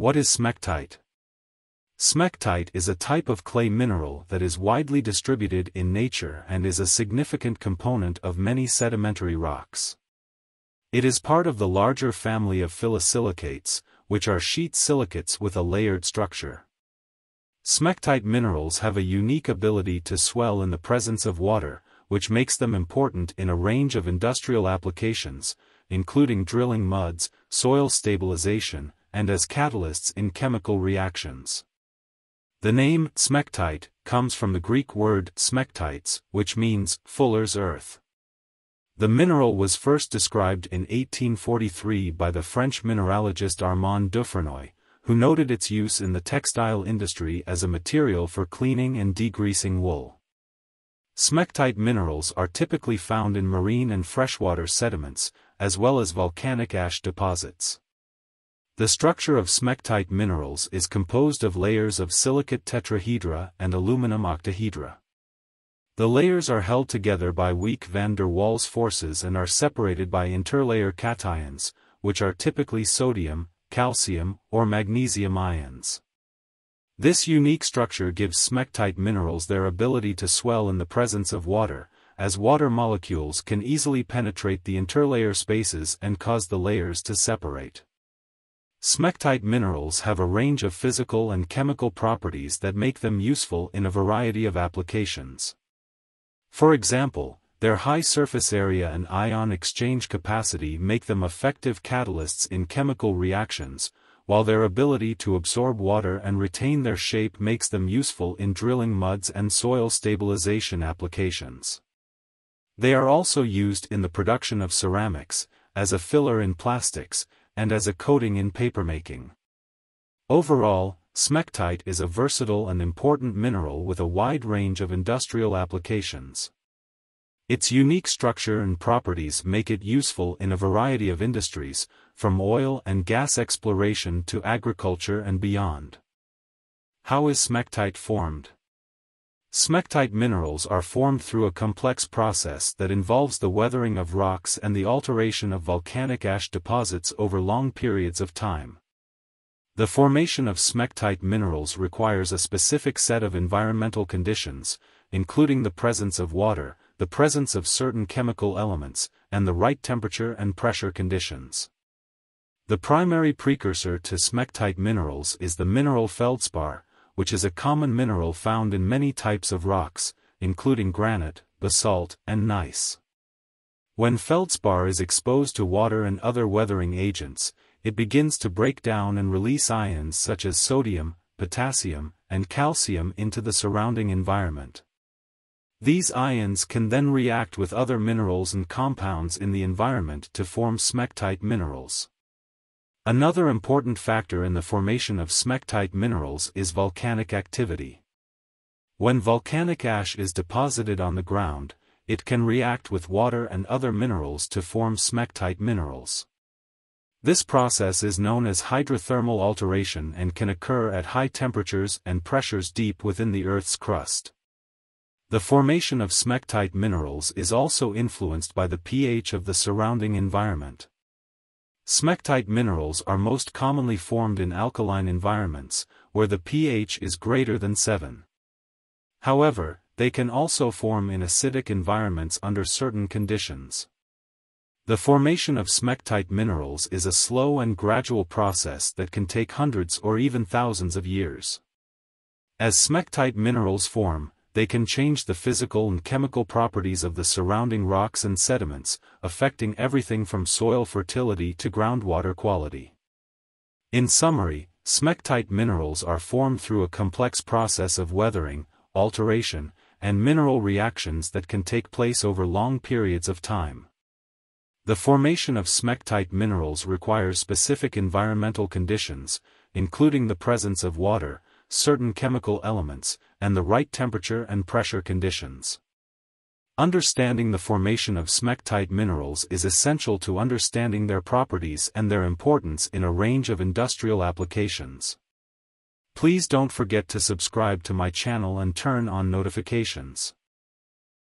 What is smectite? Smectite is a type of clay mineral that is widely distributed in nature and is a significant component of many sedimentary rocks. It is part of the larger family of phyllosilicates, which are sheet silicates with a layered structure. Smectite minerals have a unique ability to swell in the presence of water, which makes them important in a range of industrial applications, including drilling muds, soil stabilization, and as catalysts in chemical reactions. The name smectite comes from the Greek word smektites, which means fuller's earth. The mineral was first described in 1843 by the French mineralogist Armand Dufresnoy, who noted its use in the textile industry as a material for cleaning and degreasing wool. Smectite minerals are typically found in marine and freshwater sediments, as well as volcanic ash deposits. The structure of smectite minerals is composed of layers of silicate tetrahedra and aluminum octahedra. The layers are held together by weak van der Waals forces and are separated by interlayer cations, which are typically sodium, calcium, or magnesium ions. This unique structure gives smectite minerals their ability to swell in the presence of water, as water molecules can easily penetrate the interlayer spaces and cause the layers to separate. Smectite minerals have a range of physical and chemical properties that make them useful in a variety of applications. For example, their high surface area and ion exchange capacity make them effective catalysts in chemical reactions, while their ability to absorb water and retain their shape makes them useful in drilling muds and soil stabilization applications. They are also used in the production of ceramics, as a filler in plastics, and as a coating in papermaking. Overall, smectite is a versatile and important mineral with a wide range of industrial applications. Its unique structure and properties make it useful in a variety of industries, from oil and gas exploration to agriculture and beyond. How is smectite formed? Smectite minerals are formed through a complex process that involves the weathering of rocks and the alteration of volcanic ash deposits over long periods of time. The formation of smectite minerals requires a specific set of environmental conditions, including the presence of water, the presence of certain chemical elements, and the right temperature and pressure conditions. The primary precursor to smectite minerals is the mineral feldspar, which is a common mineral found in many types of rocks, including granite, basalt, and gneiss. When feldspar is exposed to water and other weathering agents, it begins to break down and release ions such as sodium, potassium, and calcium into the surrounding environment. These ions can then react with other minerals and compounds in the environment to form smectite minerals. Another important factor in the formation of smectite minerals is volcanic activity. When volcanic ash is deposited on the ground, it can react with water and other minerals to form smectite minerals. This process is known as hydrothermal alteration and can occur at high temperatures and pressures deep within the Earth's crust. The formation of smectite minerals is also influenced by the pH of the surrounding environment. Smectite minerals are most commonly formed in alkaline environments, where the pH is greater than 7. However, they can also form in acidic environments under certain conditions. The formation of smectite minerals is a slow and gradual process that can take hundreds or even thousands of years. As smectite minerals form, they can change the physical and chemical properties of the surrounding rocks and sediments, affecting everything from soil fertility to groundwater quality. In summary, smectite minerals are formed through a complex process of weathering, alteration, and mineral reactions that can take place over long periods of time. The formation of smectite minerals requires specific environmental conditions, including the presence of water, certain chemical elements, and the right temperature and pressure conditions. Understanding the formation of smectite minerals is essential to understanding their properties and their importance in a range of industrial applications. Please don't forget to subscribe to my channel and turn on notifications.